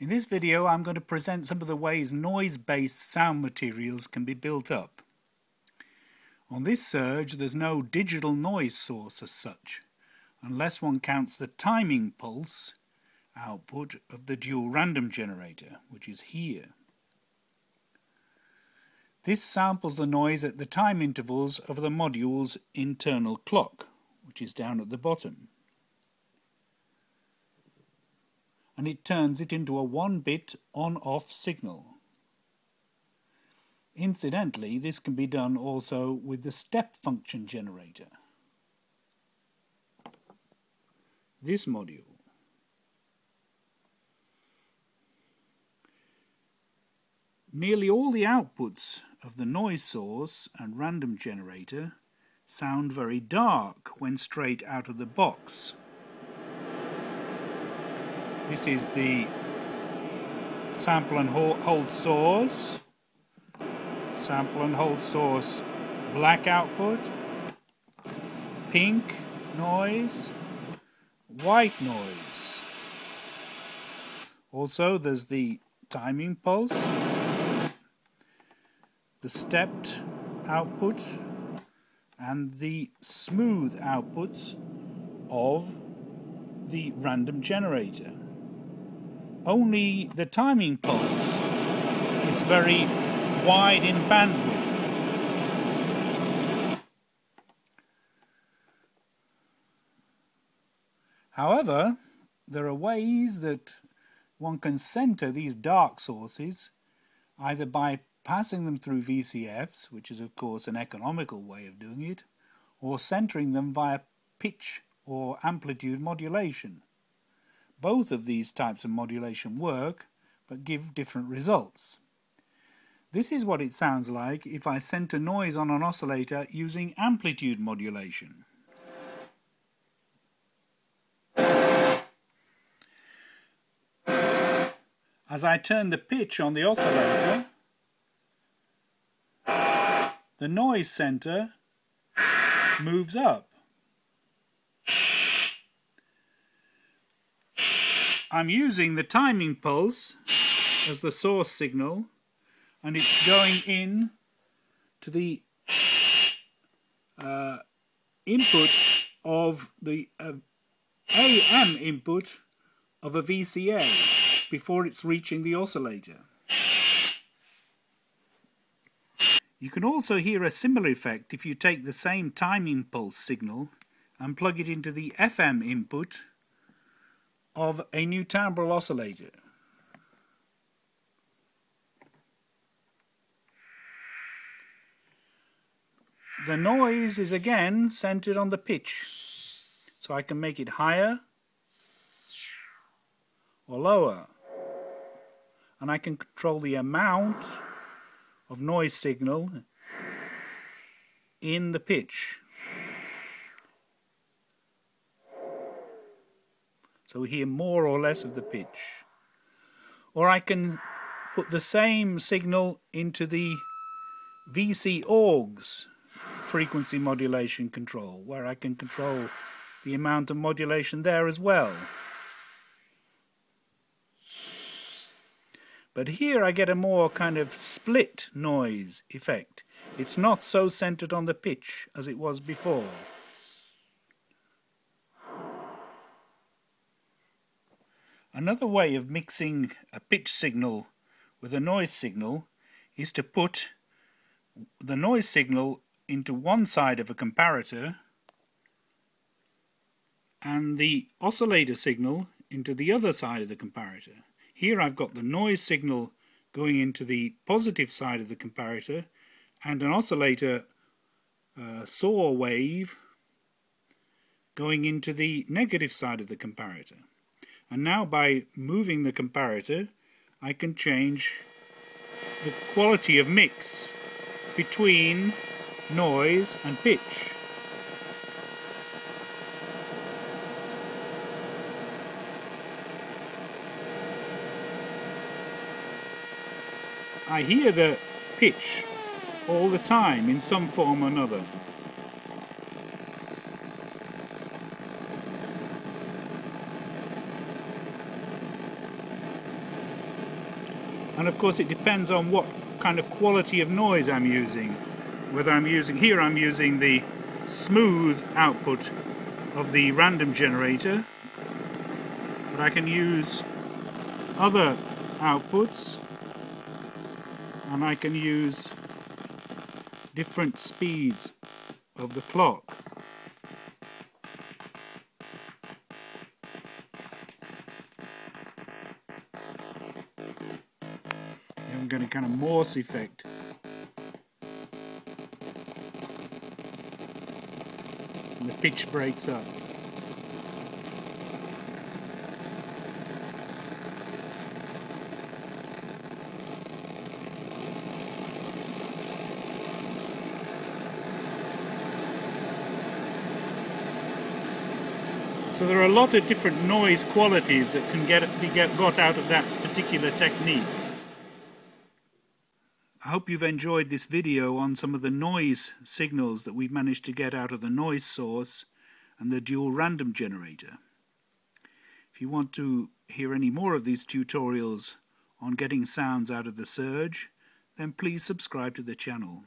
In this video I'm going to present some of the ways noise-based sound materials can be built up. On this Serge there's no digital noise source as such, unless one counts the timing pulse output of the dual random generator, which is here. This samples the noise at the time intervals of the module's internal clock, which is down at the bottom. And it turns it into a one-bit on-off signal. Incidentally, this can be done also with the step function generator. This module. Nearly all the outputs of the noise source and random generator sound very dark when straight out of the box. This is the sample and hold source, sample and hold source. Black output, pink noise, white noise. Also there's the timing pulse, the stepped output. And the smooth outputs of the random generator only the timing pulse is very wide in bandwidth. However, there are ways that one can center these dark sources either by passing them through VCFs, which is of course an economical way of doing it, or centering them via pitch or amplitude modulation. Both of these types of modulation work, but give different results. This is what it sounds like if I sent a noise on an oscillator using amplitude modulation. As I turn the pitch on the oscillator, the noise center moves up. I'm using the timing pulse as the source signal and it's going in to the uh, input of the uh, AM input of a VCA before it's reaching the oscillator. You can also hear a similar effect if you take the same timing pulse signal and plug it into the FM input of a new timbral oscillator. The noise is again centered on the pitch, so I can make it higher or lower. And I can control the amount of noise signal in the pitch. So we hear more or less of the pitch. Or I can put the same signal into the VC Aux frequency modulation control, where I can control the amount of modulation there as well. But here I get a more kind of split noise effect. It's not so centered on the pitch as it was before. Another way of mixing a pitch signal with a noise signal is to put the noise signal into one side of a comparator and the oscillator signal into the other side of the comparator. Here I've got the noise signal going into the positive side of the comparator and an oscillator uh, saw wave going into the negative side of the comparator. And now by moving the comparator, I can change the quality of mix between noise and pitch. I hear the pitch all the time in some form or another. And of course it depends on what kind of quality of noise I'm using. Whether I'm using here I'm using the smooth output of the random generator but I can use other outputs and I can use different speeds of the clock I'm going to kind of Morse effect and the pitch breaks up So there are a lot of different noise qualities that can get, be get, got out of that particular technique. I hope you've enjoyed this video on some of the noise signals that we've managed to get out of the noise source and the dual random generator. If you want to hear any more of these tutorials on getting sounds out of the Serge, then please subscribe to the channel.